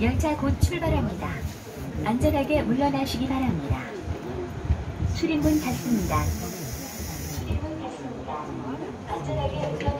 열차 곧 출발합니다. 안전하게 물러나시기 바랍니다. 출입문 닫습니다. 출입문 닫습니다. 안전하게 물러나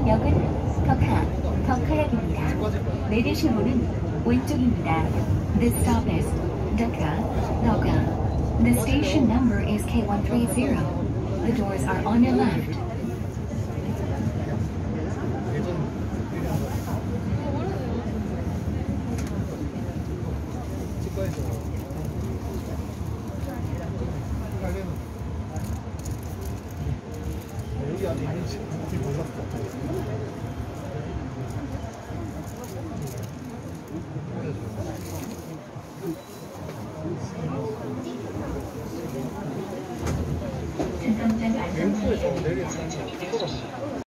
역은 덕하, 덕하역입니다. 내리실 문은 왼쪽입니다. This stop is Dhaka, Dhaka. The station number is K130. The doors are on your left. 여기 안에 있는지 몰랐어. 승강장 안전 왼쪽에서